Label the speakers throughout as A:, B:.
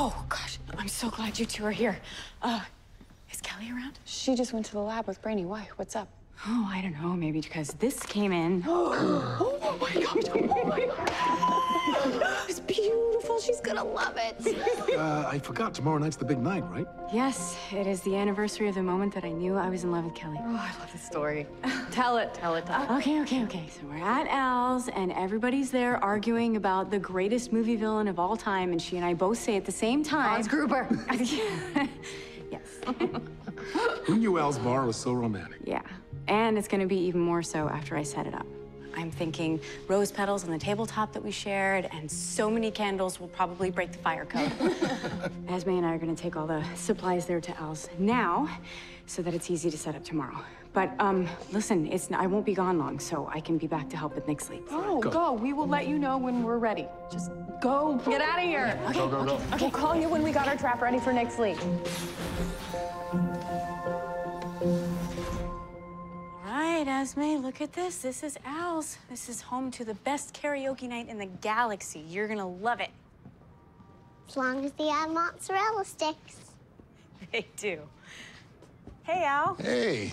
A: Oh, gosh, I'm so glad you two are here. Uh, is Kelly around?
B: She just went to the lab with Brainy. Why? What's up?
A: Oh, I don't know. Maybe because this came in.
B: Oh my god! Oh my
C: Uh, I forgot tomorrow night's the big night, right?
A: Yes, it is the anniversary of the moment that I knew I was in love with Kelly.
B: Oh, I love this story. Tell it. Tell it. Tell it.
A: Okay, okay, okay. So we're at Al's, and everybody's there arguing about the greatest movie villain of all time, and she and I both say at the same time.
B: Hans Gruber.
A: yes.
C: Who knew Al's bar was so romantic?
A: Yeah. And it's gonna be even more so after I set it up. I'm thinking rose petals on the tabletop that we shared, and so many candles will probably break the fire code. Esme and I are gonna take all the supplies there to Al's now, so that it's easy to set up tomorrow. But um, listen, it's I won't be gone long, so I can be back to help with Nyxly.
B: Oh, go. We will let you know when we're ready. Just go. Get out of here.
A: Okay,
C: Go, go, go.
A: okay,
B: We'll call you when we got our trap ready for Nyxly.
A: All right, Esme, look at this. This is Al's. This is home to the best karaoke night in the galaxy. You're gonna love it.
D: As long as they add mozzarella sticks.
A: They do. Hey, Al.
E: Hey,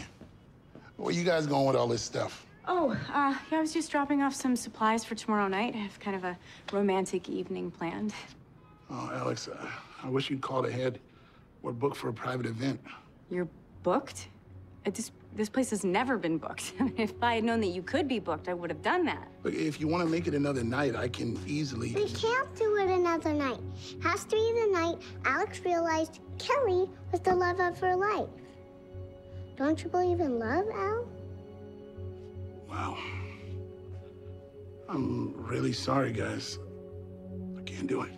E: where you guys going with all this stuff?
A: Oh, uh, yeah, I was just dropping off some supplies for tomorrow night. I have kind of a romantic evening planned.
E: Oh, Alex, uh, I wish you'd called ahead. We're booked for a private event.
A: You're booked? Uh, this, this place has never been booked. if I had known that you could be booked, I would have done that.
E: Look, if you want to make it another night, I can easily.
D: We can't do it another night. Has to be the night Alex realized Kelly was the love of her life. Don't you believe in love, Al?
E: Wow. I'm really sorry, guys. I can't do it.